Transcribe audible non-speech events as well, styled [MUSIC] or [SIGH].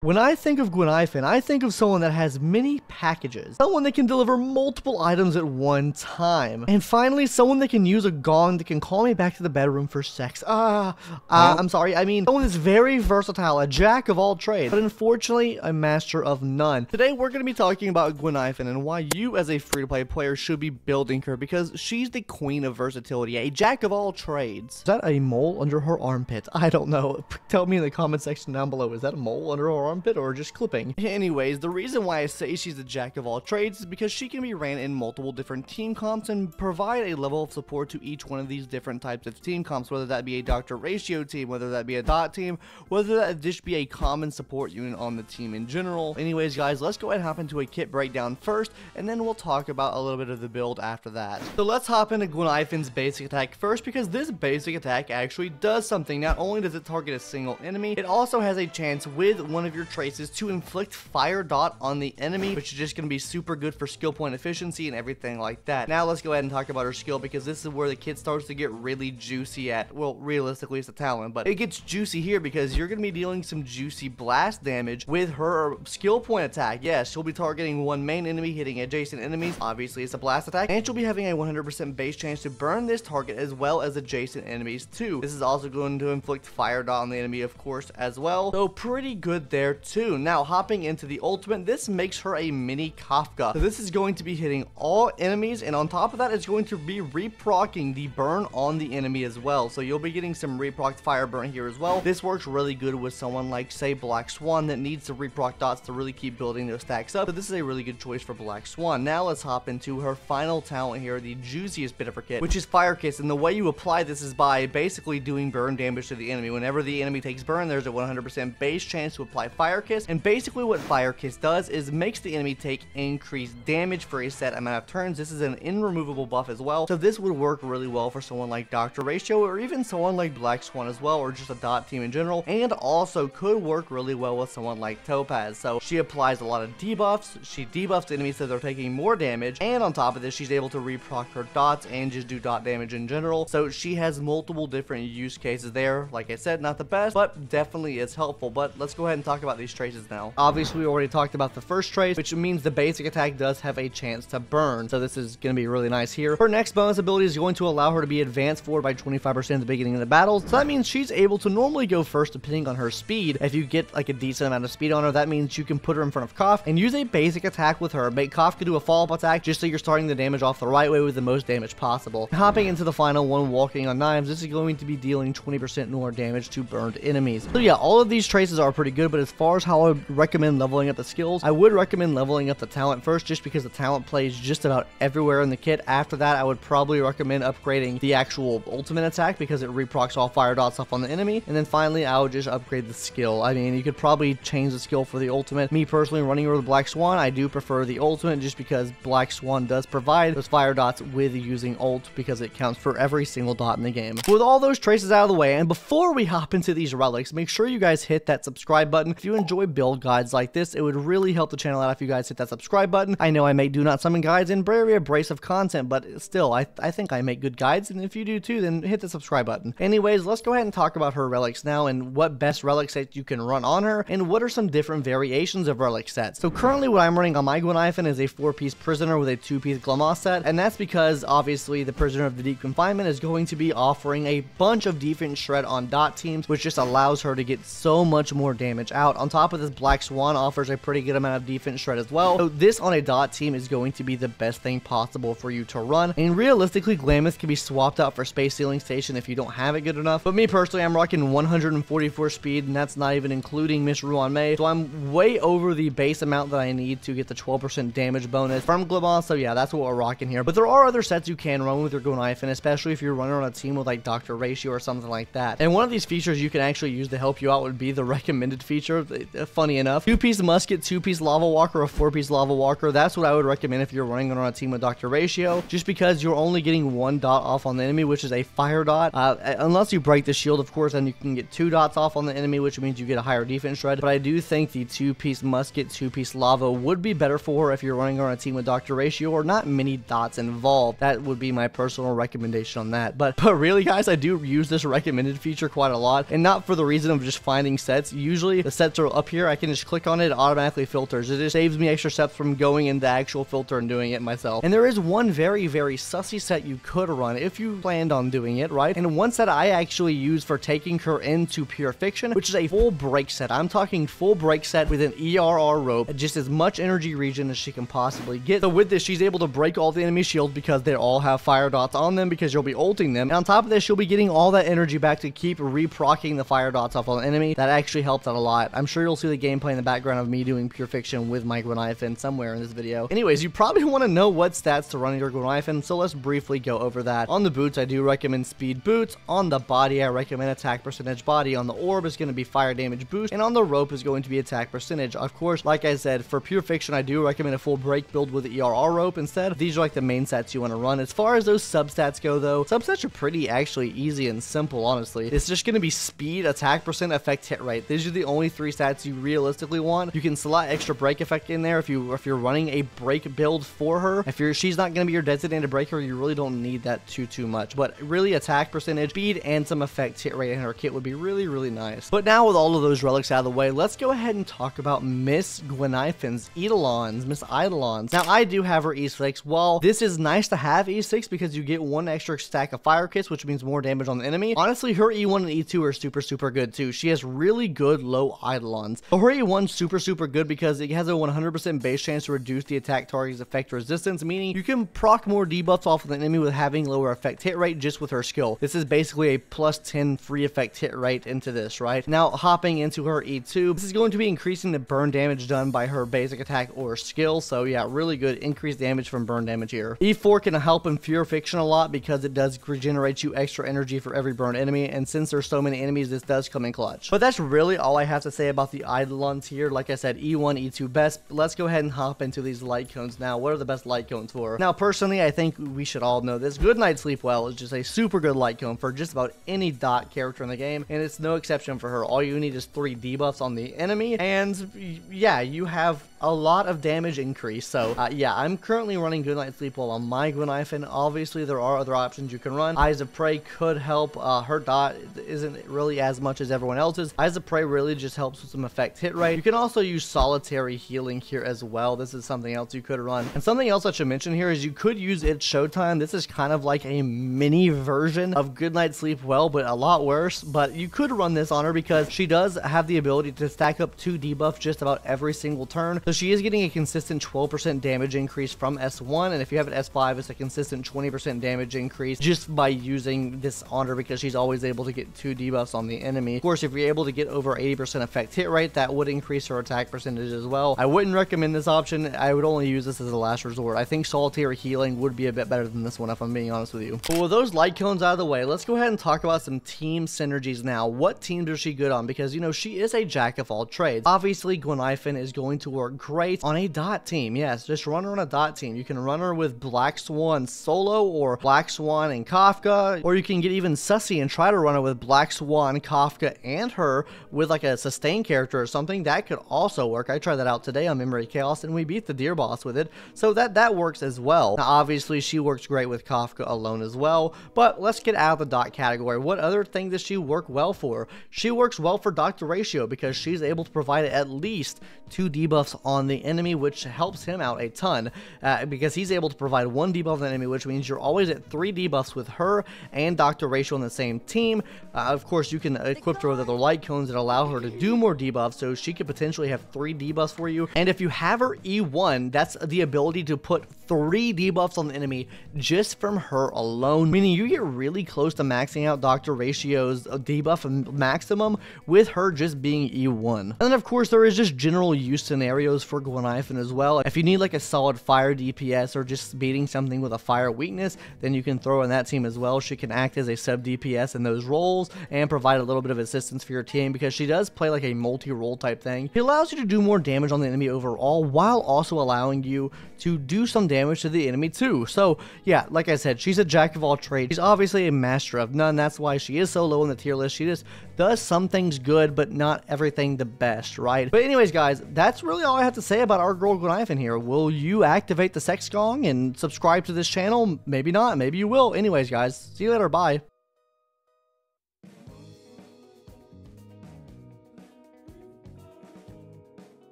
When I think of Guinaifen, I think of someone that has many packages. Someone that can deliver multiple items at one time. And finally, someone that can use a gong that can call me back to the bedroom for sex. Ah, uh, I'm sorry, I mean someone that's very versatile, a jack of all trades, but unfortunately, a master of none. Today, we're going to be talking about Guinaifen and why you as a free-to-play player should be building her because she's the queen of versatility, a jack of all trades. Is that a mole under her armpit? I don't know. [LAUGHS] Tell me in the comment section down below, is that a mole under her armpit or just clipping. [LAUGHS] Anyways, the reason why I say she's a jack of all trades is because she can be ran in multiple different team comps and provide a level of support to each one of these different types of team comps, whether that be a Dr. Ratio team, whether that be a dot team, whether that just be a common support unit on the team in general. Anyways, guys, let's go ahead and hop into a kit breakdown first, and then we'll talk about a little bit of the build after that. So let's hop into Guinaifen's basic attack first, because this basic attack actually does something. Not only does it target a single enemy, it also has a chance with one of your traits to inflict fire dot on the enemy, which is just going to be super good for skill point efficiency and everything like that. Now let's go ahead and talk about her skill because this is where the kit starts to get really juicy at. Well, realistically, it's a talent, but it gets juicy here because you're going to be dealing some juicy blast damage with her skill point attack. Yes, she'll be targeting one main enemy, hitting adjacent enemies. Obviously, it's a blast attack, and she'll be having a 100% base chance to burn this target as well as adjacent enemies too. This is also going to inflict fire dot on the enemy, of course, as well. So pretty good there too. Now, hopping into the ultimate, this makes her a mini Kafka. So this is going to be hitting all enemies, and on top of that, it's going to be reprocking the burn on the enemy as well. So you'll be getting some reproc fire burn here as well. This works really good with someone like, say, Black Swan that needs to reproc dots to really keep building their stacks up. So this is a really good choice for Black Swan. Now let's hop into her final talent here, the juiciest bit of her kit, which is Fire Kiss. And the way you apply this is by basically doing burn damage to the enemy. Whenever the enemy takes burn, there's a 100% base chance to apply Fire Kiss. And basically what Fire Kiss does is makes the enemy take increased damage for a set amount of turns. This is an irremovable buff as well. So this would work really well for someone like Dr. Ratio or even someone like Black Swan as well or just a dot team in general. And also could work really well with someone like Topaz. So she applies a lot of debuffs. She debuffs enemies so they're taking more damage. And on top of this, she's able to reproc her dots and just do dot damage in general. So she has multiple different use cases there. Like I said, not the best, but definitely is helpful. But let's go ahead and talk about these traces now. Obviously, we already talked about the first trace, which means the basic attack does have a chance to burn. So this is going to be really nice here. Her next bonus ability is going to allow her to be advanced forward by 25% at the beginning of the battle. So that means she's able to normally go first depending on her speed. If you get like a decent amount of speed on her, that means you can put her in front of Kof and use a basic attack with her. Make Kof do a follow-up attack just so you're starting the damage off the right way with the most damage possible. Hopping into the final one, walking on knives, this is going to be dealing 20% more damage to burned enemies. So yeah, all of these traces are pretty good, but as far as how I recommend leveling up the skills. I would recommend leveling up the talent first just because the talent plays just about everywhere in the kit. After that, I would probably recommend upgrading the actual ultimate attack because it reprocs all fire dots off on the enemy. And then finally, I would just upgrade the skill. I mean, you could probably change the skill for the ultimate. Me personally, running over the Black Swan, I do prefer the ultimate just because Black Swan does provide those fire dots with using ult because it counts for every single dot in the game. With all those traces out of the way, and before we hop into these relics, make sure you guys hit that subscribe button if you enjoy build guides like this. It would really help the channel out if you guys hit that subscribe button. I know I make do not summon guides and very abrasive content, but still, I, I think I make good guides, and if you do too, then hit the subscribe button. Anyways, let's go ahead and talk about her relics now and what best relic sets you can run on her, and what are some different variations of relic sets. So currently what I'm running on my Guinaifen is a 4-piece Prisoner with a 2-piece Glamoth set, and that's because obviously the Prisoner of the Deep Confinement is going to be offering a bunch of defense shred on dot teams, which just allows her to get so much more damage out. On top of this, Black Swan offers a pretty good amount of defense shred as well. So this on a dot team is going to be the best thing possible for you to run. And realistically, Glamoth can be swapped out for Space Sealing Station if you don't have it good enough. But me personally, I'm rocking 144 speed, and that's not even including Miss Ruan Mei. So I'm way over the base amount that I need to get the 12% damage bonus from Glamoth. So yeah, that's what we're rocking here. But there are other sets you can run with your Guinaifen, especially if you're running on a team with like Dr. Ratio or something like that. And one of these features you can actually use to help you out would be the [LAUGHS] recommended feature. Funny enough, two-piece musket, two-piece lava walker, a four-piece lava walker. That's what I would recommend if you're running on a team with Dr. Ratio, just because you're only getting one dot off on the enemy, which is a fire dot. Uh, unless you break the shield, of course, then you can get two dots off on the enemy, which means you get a higher defense shred. But I do think the two-piece musket, two-piece lava would be better for if you're running on a team with Dr. Ratio or not many dots involved. That would be my personal recommendation on that. But, [LAUGHS] but really, guys, I do use this recommended feature quite a lot, and not for the reason of just finding sets. Usually, the sets up here. I can just click on it, it automatically filters. It just saves me extra steps from going in the actual filter and doing it myself. And there is one very, very sussy set you could run if you planned on doing it, right? And one set I actually use for taking her into Pure Fiction, which is a full break set. I'm talking full break set with an ERR rope, just as much energy regen as she can possibly get. So with this, she's able to break all the enemy shields because they all have fire dots on them because you'll be ulting them. And on top of this, she'll be getting all that energy back to keep reprocking the fire dots off on the enemy. That actually helps out a lot. I'm sure you'll see the gameplay in the background of me doing Pure Fiction with my Guinaifen somewhere in this video. Anyways, you probably [LAUGHS] want to know what stats to run your Guinaifen, so let's briefly go over that. On the boots, I do recommend speed boots. On the body, I recommend attack percentage body. On the orb is going to be fire damage boost, and on the rope is going to be attack percentage. Of course, like I said, for Pure Fiction, I do recommend a full break build with the ERR rope instead. These are like the main stats you want to run. As far as those substats go, though, substats are pretty actually easy and simple, honestly. It's just going to be speed, attack percent, effect hit rate. These are the only three stats you realistically want. You can slot extra break effect in there if you if you're running a break build for her. If you're she's not going to be your designated breaker, you really don't need that too too much. But really, attack percentage, speed, and some effect hit rate in her kit would be really really nice. But now with all of those relics out of the way, let's go ahead and talk about Miss Guinaifen's Eidolons, Miss Eidolons. Now I do have her E6. Well, this is nice to have E6 because you get one extra stack of Fire Kiss, which means more damage on the enemy. Honestly, her E1 and E2 are super super good too. She has really good low Eidolons. Her E1 super super good because it has a 100% base chance to reduce the attack target's effect resistance, meaning you can proc more debuffs off of the enemy with having lower effect hit rate just with her skill. This is basically a plus 10 free effect hit rate into this, right? Now, hopping into her E2, this is going to be increasing the burn damage done by her basic attack or skill, so yeah, really good increased damage from burn damage here. E4 can help in Pure Fiction a lot because it does regenerate you extra energy for every burn enemy, and since there's so many enemies, this does come in clutch. But that's really all I have to say about the Eidolons here. Like I said, E1, E2 best. Let's go ahead and hop into these light cones now. What are the best light cones for? Now, personally, I think we should all know this. Good Night Sleep Well is just a super good light cone for just about any dot character in the game, and it's no exception for her. All you need is three debuffs on the enemy, and yeah, you have a lot of damage increase. So uh, yeah, I'm currently running Good Night Sleep Well on my Guinaifen. Obviously, there are other options you can run. Eyes of Prey could help. Uh, her dot isn't really as much as everyone else's. Eyes of Prey really just helps with some effect hit rate. You can also use solitary healing here as well. This is something else you could run. And something else I should mention here is you could use It's Showtime. This is kind of like a mini version of Good Night Sleep Well, but a lot worse. But you could run this on her because she does have the ability to stack up two debuffs just about every single turn. So she is getting a consistent 12% damage increase from S1, and if you have an S5, it's a consistent 20% damage increase just by using this on her because she's always able to get two debuffs on the enemy. Of course, if you're able to get over 80% effect hit rate, that would increase her attack percentage as well. I wouldn't recommend this option. I would only use this as a last resort. I think solitary healing would be a bit better than this one if I'm being honest with you. But with those light cones out of the way, let's go ahead and talk about some team synergies now. What teams is she good on? Because, you know, she is a jack of all trades. Obviously, Guinaifen is going to work great on a dot team. Yes, just run her on a dot team. You can run her with Black Swan solo or Black Swan and Kafka, or you can get even sussy and try to run her with Black Swan, Kafka, and her with like a sustain character or something. That could also work. I tried that out today on Memory Chaos and we beat the Deer Boss with it. So that, that works as well. Now, obviously, she works great with Kafka alone as well, but let's get out of the dot category. What other thing does she work well for? She works well for Dr. Ratio because she's able to provide at least two debuffs on the enemy, which helps him out a ton uh, because he's able to provide one debuff on the enemy, which means you're always at three debuffs with her and Dr. Ratio on the same team. Uh, of course, you can equip her with other light cones that allow her to do more debuffs, so she could potentially have three debuffs for you. And if you have her E1, that's the ability to put three debuffs on the enemy just from her alone, meaning you get really close to maxing out Dr. Ratio's debuff maximum with her just being E1. And then of course there is just general use scenarios for Guinaifen as well. If you need like a solid fire DPS or just beating something with a fire weakness, then you can throw in that team as well. She can act as a sub DPS in those roles and provide a little bit of assistance for your team because she does play like a multi-role type thing. It allows you to do more damage on the enemy overall while also allowing you to do some damage to the enemy too. So yeah, like I said, she's a jack of all trades. She's obviously a master of none. That's why she is so low in the tier list. She just does some things good, but not everything the best, right? But anyways, guys, that's really all I have to say about our girl Guinaifen here. Will you activate the sex gong and subscribe to this channel? Maybe not. Maybe you will. Anyways, guys, see you later. Bye.